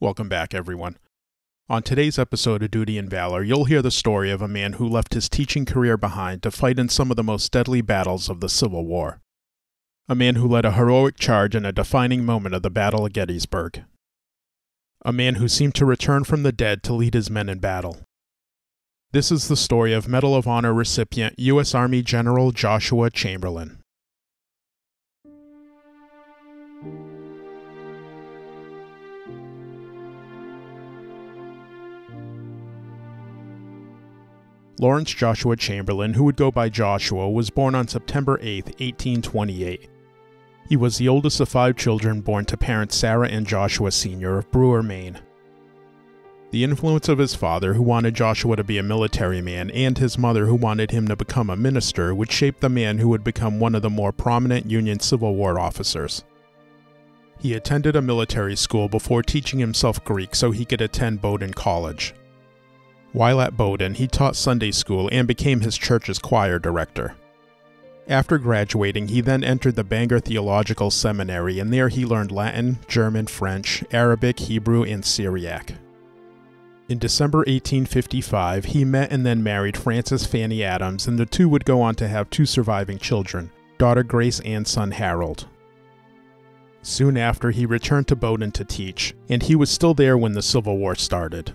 Welcome back, everyone. On today's episode of Duty and Valor, you'll hear the story of a man who left his teaching career behind to fight in some of the most deadly battles of the Civil War. A man who led a heroic charge in a defining moment of the Battle of Gettysburg. A man who seemed to return from the dead to lead his men in battle. This is the story of Medal of Honor recipient U.S. Army General Joshua Chamberlain. Lawrence Joshua Chamberlain, who would go by Joshua, was born on September 8, 1828. He was the oldest of five children born to parents Sarah and Joshua Sr. of Brewer, Maine. The influence of his father, who wanted Joshua to be a military man, and his mother, who wanted him to become a minister, would shape the man who would become one of the more prominent Union Civil War officers. He attended a military school before teaching himself Greek so he could attend Bowdoin College. While at Bowdoin, he taught Sunday school and became his church's choir director. After graduating, he then entered the Bangor Theological Seminary, and there he learned Latin, German, French, Arabic, Hebrew, and Syriac. In December 1855, he met and then married Frances Fanny Adams, and the two would go on to have two surviving children daughter Grace and son Harold. Soon after, he returned to Bowdoin to teach, and he was still there when the Civil War started.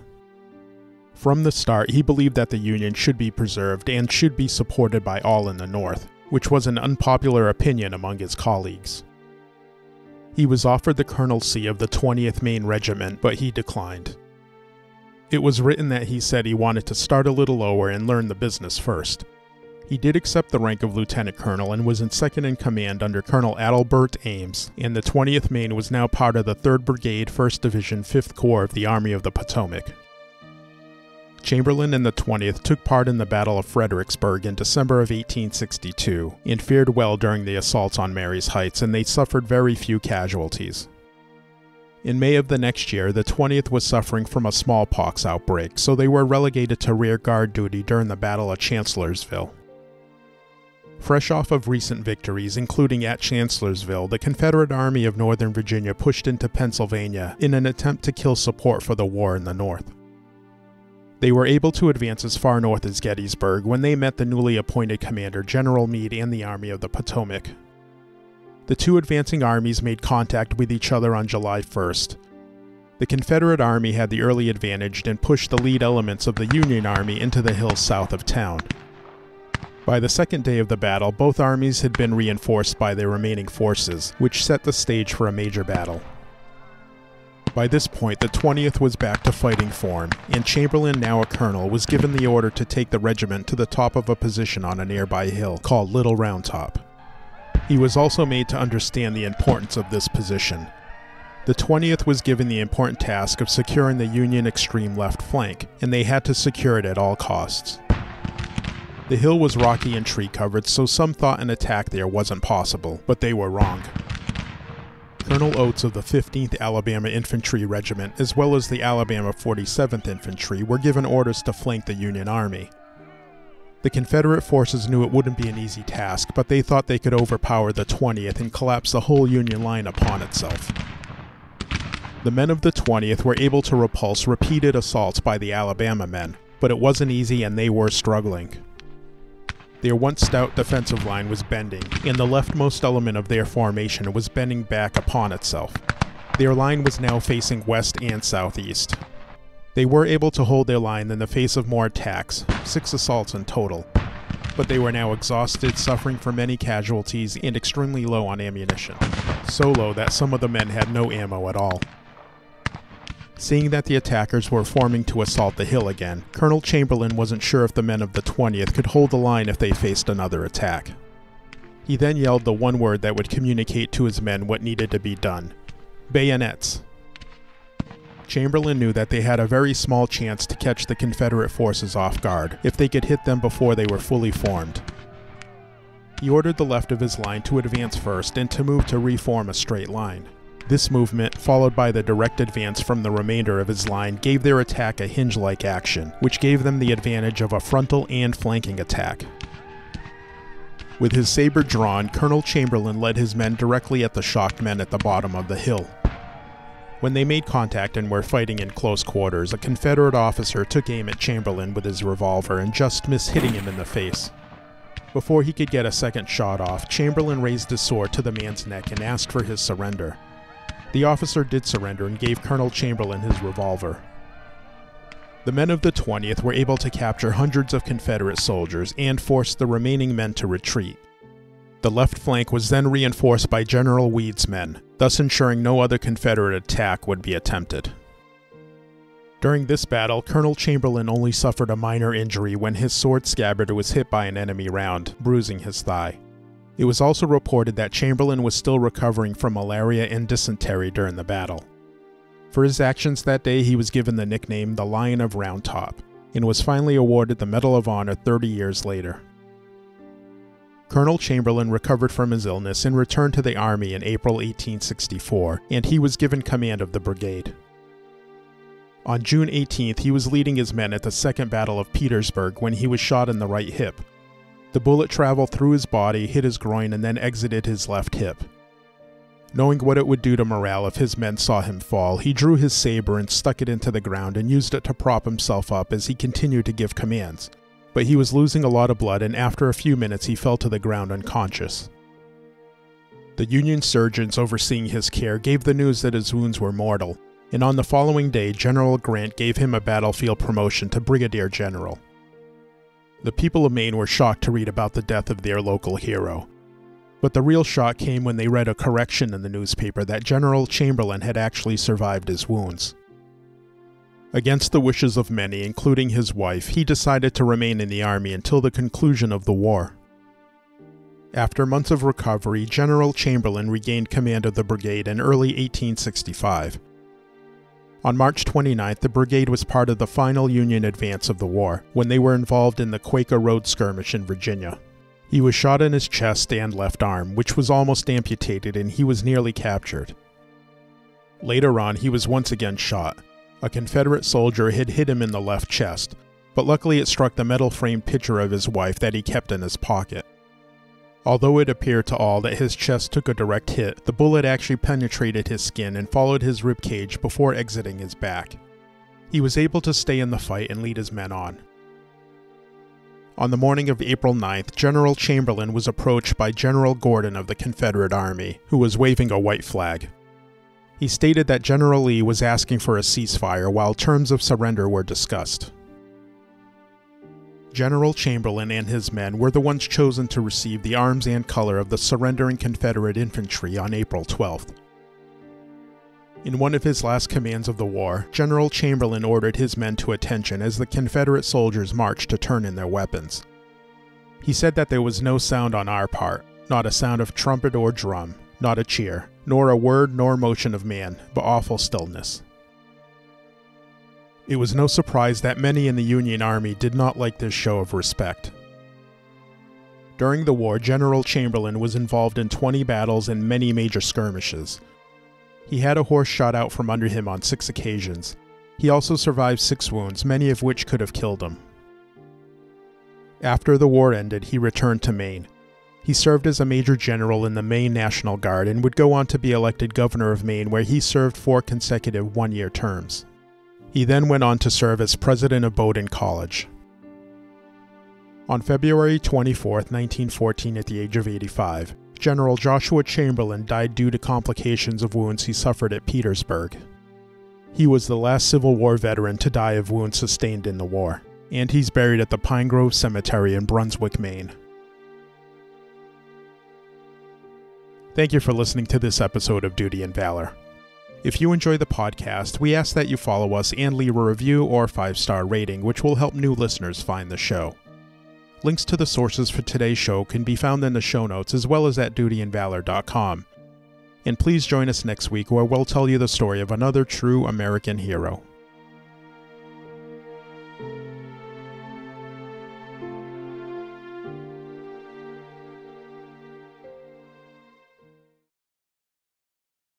From the start, he believed that the Union should be preserved and should be supported by all in the North, which was an unpopular opinion among his colleagues. He was offered the colonelcy of the 20th Maine Regiment, but he declined. It was written that he said he wanted to start a little lower and learn the business first. He did accept the rank of lieutenant colonel and was in second in command under Colonel Adelbert Ames, and the 20th Maine was now part of the 3rd Brigade, 1st Division, 5th Corps of the Army of the Potomac. Chamberlain and the 20th took part in the Battle of Fredericksburg in December of 1862 and fared well during the assaults on Marye's Heights, and they suffered very few casualties. In May of the next year, the 20th was suffering from a smallpox outbreak, so they were relegated to rear guard duty during the Battle of Chancellorsville. Fresh off of recent victories, including at Chancellorsville, the Confederate Army of Northern Virginia pushed into Pennsylvania in an attempt to kill support for the war in the North. They were able to advance as far north as Gettysburg when they met the newly appointed commander General Meade and the Army of the Potomac. The two advancing armies made contact with each other on July 1st. The Confederate Army had the early advantage and pushed the lead elements of the Union Army into the hills south of town. By the second day of the battle, both armies had been reinforced by their remaining forces, which set the stage for a major battle. By this point, the 20th was back to fighting form, and Chamberlain, now a colonel, was given the order to take the regiment to the top of a position on a nearby hill called Little Round Top. He was also made to understand the importance of this position. The 20th was given the important task of securing the Union extreme left flank, and they had to secure it at all costs. The hill was rocky and tree covered, so some thought an attack there wasn't possible, but they were wrong. Colonel Oates of the 15th Alabama Infantry Regiment, as well as the Alabama 47th Infantry, were given orders to flank the Union Army. The Confederate forces knew it wouldn't be an easy task, but they thought they could overpower the 20th and collapse the whole Union line upon itself. The men of the 20th were able to repulse repeated assaults by the Alabama men, but it wasn't easy and they were struggling. Their once stout defensive line was bending, and the leftmost element of their formation was bending back upon itself. Their line was now facing west and southeast. They were able to hold their line in the face of more attacks, six assaults in total, but they were now exhausted, suffering from many casualties, and extremely low on ammunition. So low that some of the men had no ammo at all. Seeing that the attackers were forming to assault the hill again, Colonel Chamberlain wasn't sure if the men of the 20th could hold the line if they faced another attack. He then yelled the one word that would communicate to his men what needed to be done bayonets. Chamberlain knew that they had a very small chance to catch the Confederate forces off guard if they could hit them before they were fully formed. He ordered the left of his line to advance first and to move to reform a straight line. This movement, followed by the direct advance from the remainder of his line, gave their attack a hinge-like action, which gave them the advantage of a frontal and flanking attack. With his saber drawn, Colonel Chamberlain led his men directly at the shocked men at the bottom of the hill. When they made contact and were fighting in close quarters, a Confederate officer took aim at Chamberlain with his revolver and just missed hitting him in the face. Before he could get a second shot off, Chamberlain raised his sword to the man's neck and asked for his surrender. The officer did surrender and gave Colonel Chamberlain his revolver. The men of the 20th were able to capture hundreds of Confederate soldiers and forced the remaining men to retreat. The left flank was then reinforced by General Weed's men, thus ensuring no other Confederate attack would be attempted. During this battle, Colonel Chamberlain only suffered a minor injury when his sword scabbard was hit by an enemy round, bruising his thigh. It was also reported that Chamberlain was still recovering from malaria and dysentery during the battle. For his actions that day, he was given the nickname the Lion of Round Top, and was finally awarded the Medal of Honor 30 years later. Colonel Chamberlain recovered from his illness and returned to the Army in April 1864, and he was given command of the brigade. On June 18th, he was leading his men at the Second Battle of Petersburg when he was shot in the right hip. The bullet traveled through his body, hit his groin, and then exited his left hip. Knowing what it would do to morale if his men saw him fall, he drew his saber and stuck it into the ground and used it to prop himself up as he continued to give commands. But he was losing a lot of blood, and after a few minutes, he fell to the ground unconscious. The Union surgeons overseeing his care gave the news that his wounds were mortal, and on the following day, General Grant gave him a battlefield promotion to Brigadier General. The people of Maine were shocked to read about the death of their local hero, but the real shock came when they read a correction in the newspaper that General Chamberlain had actually survived his wounds. Against the wishes of many, including his wife, he decided to remain in the army until the conclusion of the war. After months of recovery, General Chamberlain regained command of the brigade in early 1865. On March 29th, the brigade was part of the final Union advance of the war, when they were involved in the Quaker Road skirmish in Virginia. He was shot in his chest and left arm, which was almost amputated, and he was nearly captured. Later on, he was once again shot. A Confederate soldier had hit him in the left chest, but luckily it struck the metal framed picture of his wife that he kept in his pocket. Although it appeared to all that his chest took a direct hit, the bullet actually penetrated his skin and followed his rib cage before exiting his back. He was able to stay in the fight and lead his men on. On the morning of April 9th, General Chamberlain was approached by General Gordon of the Confederate Army, who was waving a white flag. He stated that General Lee was asking for a ceasefire while terms of surrender were discussed. General Chamberlain and his men were the ones chosen to receive the arms and color of the surrendering Confederate infantry on April 12th. In one of his last commands of the war, General Chamberlain ordered his men to attention as the Confederate soldiers marched to turn in their weapons. He said that there was no sound on our part, not a sound of trumpet or drum, not a cheer, nor a word nor motion of man, but awful stillness. It was no surprise that many in the Union Army did not like this show of respect. During the war, General Chamberlain was involved in 20 battles and many major skirmishes, he had a horse shot out from under him on six occasions. He also survived six wounds, many of which could have killed him. After the war ended, he returned to Maine. He served as a major general in the Maine National Guard and would go on to be elected governor of Maine, where he served four consecutive one year terms. He then went on to serve as president of Bowdoin College. On February 24, 1914, at the age of 85, General Joshua Chamberlain died due to complications of wounds he suffered at Petersburg. He was the last Civil War veteran to die of wounds sustained in the war, and he's buried at the Pine Grove Cemetery in Brunswick, Maine. Thank you for listening to this episode of Duty and Valor. If you enjoy the podcast, we ask that you follow us and leave a review or five star rating, which will help new listeners find the show. Links to the sources for today's show can be found in the show notes as well as at dutyandvalor.com. And please join us next week where we'll tell you the story of another true American hero.